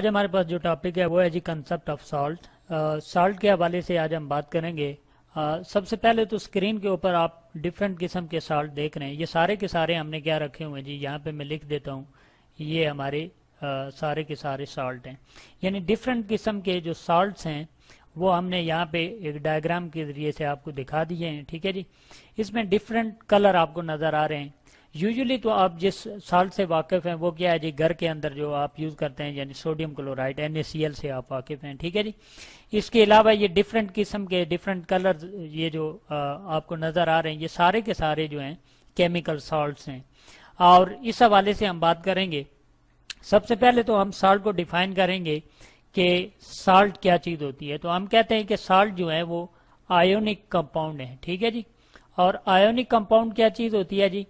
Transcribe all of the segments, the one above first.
आज हमारे पास जो टॉपिक है वो है जी कंसेप्ट ऑफ़ सॉल्ट सॉल्ट के हवाले से आज हम बात करेंगे। Uh, सबसे पहले तो स्क्रीन के ऊपर आप डिफरेंट किस्म के सॉल्ट देख रहे हैं। ये सारे के सारे हमने क्या रखे हुए हैं जी? यहाँ पे मैं लिख देता हूँ। ये हमारे uh, सारे के सारे सॉल्ट हैं। यानी डिफरेंट किस्म के जो सॉल्ट्स हैं वो हमने यहाँ पे एक डायग्राम के ज़रिए से आपको दिखा दिए हैं। ठीक है जी? इसमें डिफरेंट कलर आपको नज़र आ रहे हैं। यूजुअली तो आप जिस साल्ट से वाकिफ हैं, वो क्या है जी, घर के अंदर जो आप यूज़ करते हैं, यानी सोडियम क्लोराइड एनएससीएल से आप वाकिफ हैं, ठीक है जी? इसके अलावा ये डिफरेंट किस्म के डिफरेंट कलर ये जो आपको नज़र आ रहे हैं, ये सारे के सारे जो हैं केमिकल सॉल्ट हैं। और इस हवाले से हम बात करेंगे। सबसे पहले तो हम साल्ट को डिफाइन करेंगे कि साल्ट क्या चीज़ होती है। तो हम कहते हैं कि साल्ट जो है, वो आयोनिक कंपाउंड है, ठीक है जी? और आयोनिक कंपाउंड क्या चीज़ होती है जी?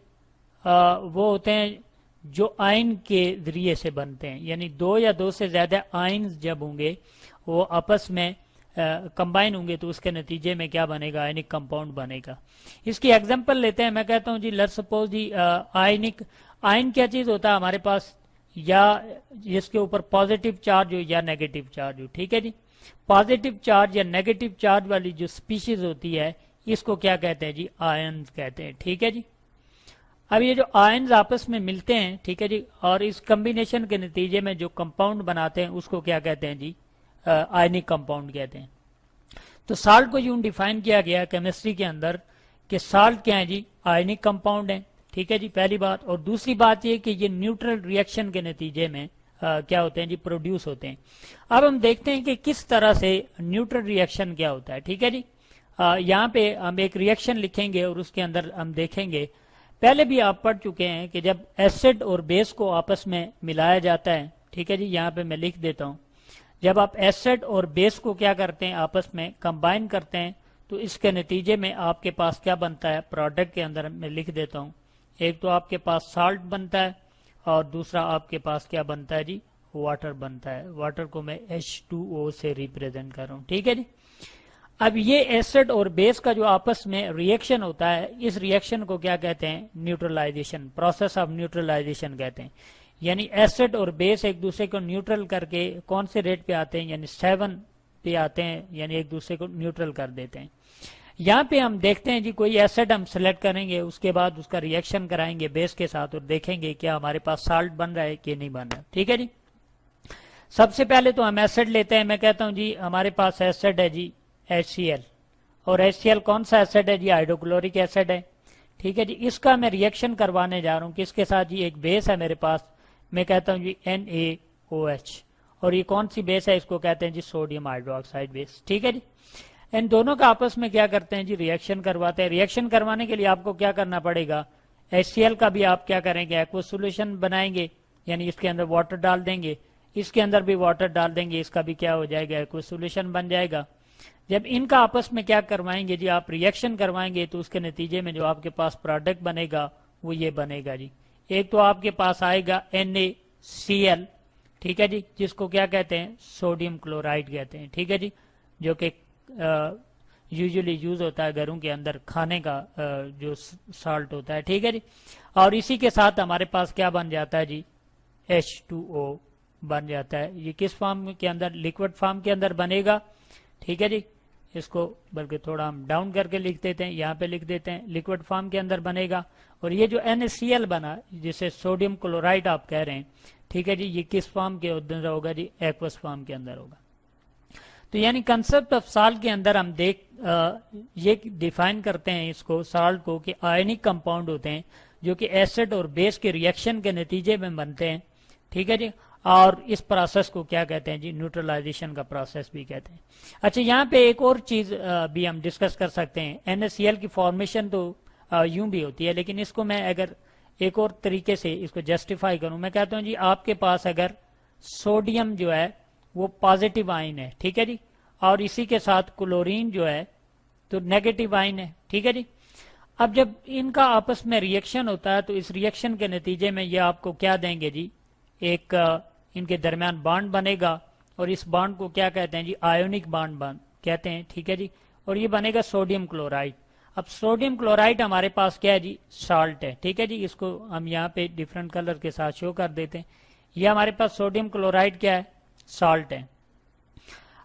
वो होते हैं जो आयन के ज़रिए से बनते हैं। यानी दो या दो से ज़्यादा आयन जब होंगे, वो आपस में कंबाइन होंगे तो उसके नतीजे में क्या बनेगा? आयनिक कंपाउंड बनेगा। इसकी एग्जांपल लेते हैं। मैं कहता हूँ जी लेट सपोज़ जी आयनिक, आयन क्या चीज़ होता है हमारे पास? या जिसके ऊपर पॉजिटिव चार्ज हो या नेगेटिव चार्ज हो ठीक है जी? पॉजिटिव चार्ज या नेगेटिव चार्ज वाली जो स्पीशीज होती है, इसको क्या कहते हैं जी? आयन कहते हैं। ठीक है जी? अब ये जो आयन आपस में मिलते हैं ठीक है जी और इस कम्बिनेशन के नतीजे में जो कंपाउंड बनाते हैं उसको क्या कहते हैं जी? आयनिक कंपाउंड कहते हैं। तो साल्ट को यूँ डिफाइन किया गया केमिस्ट्री के अंदर कि साल्ट क्या है जी? आयनिक कंपाउंड है ठीक है जी पहली बात। और दूसरी बात ये कि ये न्यूट्रल रिएक्शन के नतीजे में आ, क्या होते हैं जी? प्रोड्यूस होते हैं। अब हम देखते हैं कि किस तरह से न्यूट्रल रिएक्शन क्या होता है ठीक है जी? यहाँ पे हम एक रिएक्शन लिखेंगे और उसके अंदर हम देखेंगे पहले भी आप पढ़ चुके हैं कि जब एसिड और बेस को आपस में मिलाया जाता है, ठीक है जी, यहाँ पे मैं लिख देता हूँ। जब आप एसिड और बेस को क्या करते हैं, आपस में कंबाइन करते हैं तो इसके नतीजे में आपके पास क्या बनता है प्रोडक्ट के अंदर मैं लिख देता हूँ। एक तो आपके पास साल्ट बनता है और दूसरा आपके पास क्या बनता है जी वाटर बनता है। वाटर को मैं H2O से रिप्रेजेंट कर रहा हूँ, ठीक है जी। अब ये एसिड और बेस का जो आपस में रिएक्शन होता है, इस रिएक्शन को क्या कहते हैं? न्यूट्रलाइजेशन प्रोसेस ऑफ़ न्यूट्रलाइजेशन कहते हैं। यानी एसिड और बेस एक दूसरे को न्यूट्रल करके कौन से रेट पे आते हैं? यानी सेवन पे आते हैं, यानी एक दूसरे को न्यूट्रल कर देते हैं। यहाँ पे हम देखते हैं जी, कोई एसिड हम सेलेक्ट करेंगे, उसके बाद उसका रिएक्शन कराएँगे बेस के साथ और देखेंगे क्या हमारे पास साल्ट बन रहा है कि नहीं बन रहा ठीक है जी? सबसे पहले तो हम एसिड लेते हैं। मैं कहता हूँ जी, हमारे पास एसिड है जी HCl और HCl कौन सा एसिड है? जी हाइड्रोक्लोरिक एसिड है। ठीक है जी, इसका मैं रिएक्शन करवाने जा रहा हूँ किसके साथ जी एक बेस है मेरे पास। मैं कहता हूँ जी NaOH और ये कौन सी बेस है? इसको कहते हैं जी सोडियम हाइड्रोक्साइड बेस ठीक है जी? इन दोनों का आपस में क्या करते हैं जी? रिएक्शन करवाते हैं। रिएक्शन करवाने के लिए आपको क्या करना पड़ेगा? एच का भी आप क्या करेंगे? एक्व सोल्यूशन बनाएँगे, यानी इसके अंदर वाटर डाल देंगे। इसके अंदर भी वाटर डाल देंगे, इसका भी क्या हो जाएगा? एक्व सोल्यूशन बन जाएगा। जब इनका आपस में क्या करवाएँगे जी, आप रिएक्शन करवाएँगे तो उसके नतीजे में जो आपके पास प्रोडक्ट बनेगा, वो ये बनेगा जी। एक तो आपके पास आएगा एन ठीक है जी, जिसको क्या कहते हैं? सोडियम क्लोराइड कहते हैं, ठीक है जी, जो कि यूजुअली यूज़ होता है घरों के अंदर खाने का जो साल्ट होता है, ठीक है जी। और इसी के साथ हमारे पास क्या बन जाता है जी? H2O बन जाता है। ये किस फॉर्म के अंदर? लिक्विड फॉर्म के अंदर बनेगा, ठीक है जी। इसको बल्कि थोड़ा हम डाउन करके लिख देते हैं यहाँ पे लिख देते हैं लिक्विड फॉर्म के अंदर बनेगा। और ये जो NaCl बना जिसे सोडियम क्लोराइड आप कह रहे हैं ठीक है जी ये किस फॉर्म के अंदर होगा जी? एक्वस फॉर्म के अंदर होगा। तो यानी कंसेप्ट ऑफ़ साल्ट के अंदर हम देख आ, ये डिफाइन करते हैं इसको साल्ट को कि आयनिक कंपाउंड होते हैं जो कि एसिड और बेस के रिएक्शन के नतीजे में बनते हैं। ठीक है जी? और इस प्रोसेस को क्या कहते हैं जी? न्यूट्रलाइजेशन का प्रोसेस भी कहते हैं। अच्छा यहाँ पे एक और चीज़ भी हम डिस्कस कर सकते हैं। एनएससीएल की फॉर्मेशन तो यूँ भी होती है, लेकिन इसको मैं अगर एक और तरीके से इसको जस्टिफाई करूँ, मैं कहता हूँ जी, आपके पास अगर सोडियम जो है, वो पॉजिटिव आइन है, ठीक है जी? और इसी के साथ क्लोरीन जो है तो नेगेटिव आइन है, ठीक है जी? अब जब इनका आपस में रिएक्शन होता है तो इस रिएक्शन के नतीजे में ये आपको क्या देंगे जी? एक इनके दरमियान बाड बनेगा। और इस बाड को क्या कहते हैं जी? आयोनिक बाड कहते हैं, ठीक है जी? और ये बनेगा सोडियम क्लोराइड। अब सोडियम क्लोराइड हमारे पास क्या है जी? साल्ट है, ठीक है जी? इसको हम यहाँ पे डिफरेंट कलर के साथ शो कर देते हैं। ये हमारे पास सोडियम क्लोराइड क्या है? सॉल्ट है।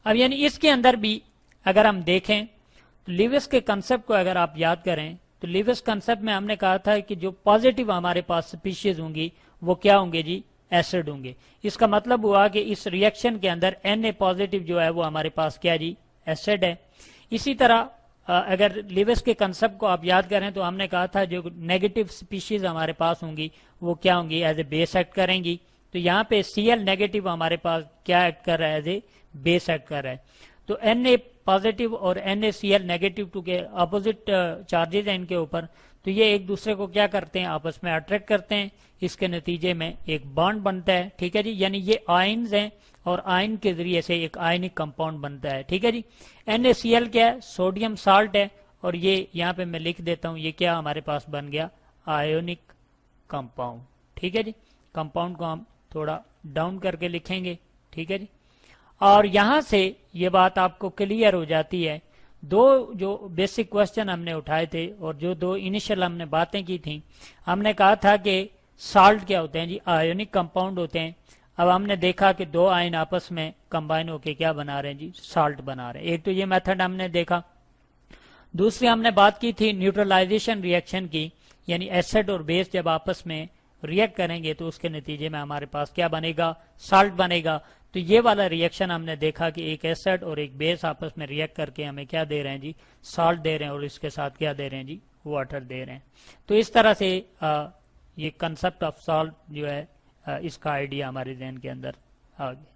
अब यानी इसके अंदर भी अगर हम देखें तो लिविस के कंसेप्ट को अगर आप याद करें तो लिविस कंसेप्ट में हमने कहा था कि जो पॉजिटिव हमारे पास स्पीशीज होंगी, वो क्या होंगे जी? एसिड होंगे। इसका मतलब हुआ कि इस रिएक्शन के अंदर एन ए पॉजिटिव जो है वो हमारे पास क्या जी? एसिड है। इसी तरह अगर लिविस के कंसेप्ट को आप याद करें तो हमने कहा था जो नेगेटिव स्पीशीज हमारे पास होंगी, वो क्या होंगी? एज ए बेस एक्ट करेंगी। तो यहाँ पे सी एल नेगेटिव हमारे पास क्या एक्ट कर रहा है? एज ए बेस एक्ट कर रहा है। तो एन ए पॉजिटिव और N A C L negative two के अपोजिट चार्जेज हैं इनके ऊपर। तो ये एक दूसरे को क्या करते हैं? आपस में अट्रैक्ट करते हैं। इसके नतीजे में एक बॉन्ड बनता है। ठीक है जी? यानी ये आइन्स हैं और आयन के ज़रिए से एक आयनिक कंपाउंड बनता है। ठीक है जी? एन क्या है? सोडियम साल्ट है। और ये यहाँ पे मैं लिख देता हूँ, ये क्या हमारे पास बन गया? आयोनिक कंपाउंड ठीक है जी? कंपाउंड को हम थोड़ा डाउन करके लिखेंगे। ठीक है जी? और यहाँ से ये बात आपको क्लियर हो जाती है दो जो बेसिक क्वेश्चन हमने उठाए थे और जो दो इनिशियल हमने बातें की थी, हमने कहा था कि साल्ट क्या होते हैं जी? आयोनिक कंपाउंड होते हैं। अब हमने देखा कि दो आयन आपस में कंबाइन होके क्या बना रहे हैं जी? साल्ट बना रहे हैं। एक तो ये मेथड हमने देखा। दूसरी हमने बात की थी न्यूट्रलाइजेशन रिएक्शन की, यानी एसिड और बेस जब आपस में रिएक्ट करेंगे तो उसके नतीजे में हमारे पास क्या बनेगा? साल्ट बनेगा। तो ये वाला रिएक्शन हमने देखा कि एक एसिड और एक बेस आपस में रिएक्ट करके हमें क्या दे रहे हैं जी? सॉल्ट दे रहे हैं और इसके साथ क्या दे रहे हैं जी? वाटर दे रहे हैं। तो इस तरह से आ, ये कंसेप्ट ऑफ़ सॉल्ट जो है आ, इसका आइडिया हमारे जहन के अंदर आ गया।